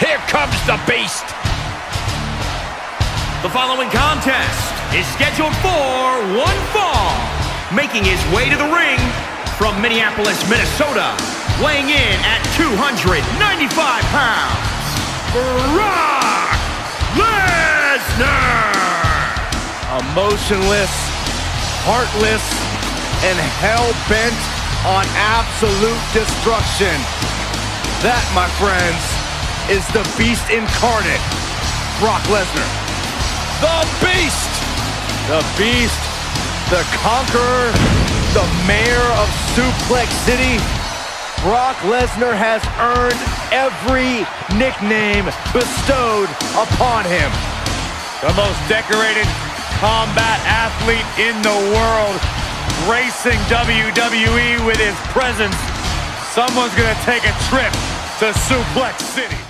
Here comes the Beast. The following contest is scheduled for one fall. Making his way to the ring from Minneapolis, Minnesota, weighing in at 295 pounds, Brock Lesnar! Emotionless, heartless, and hell-bent on absolute destruction. That, my friends, is the beast incarnate, Brock Lesnar. The beast! The beast, the conqueror, the mayor of Suplex City. Brock Lesnar has earned every nickname bestowed upon him. The most decorated combat athlete in the world, gracing WWE with his presence. Someone's gonna take a trip to Suplex City.